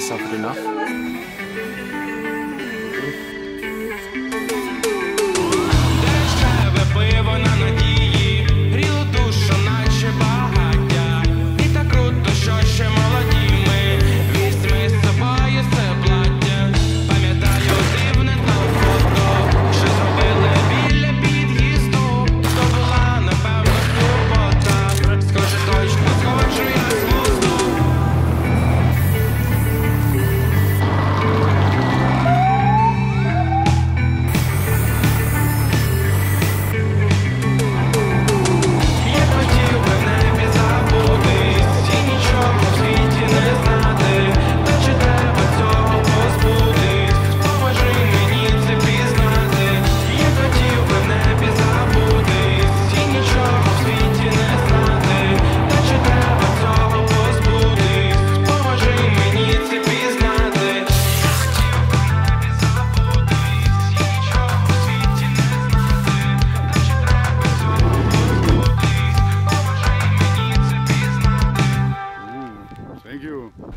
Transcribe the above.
suffered enough? group.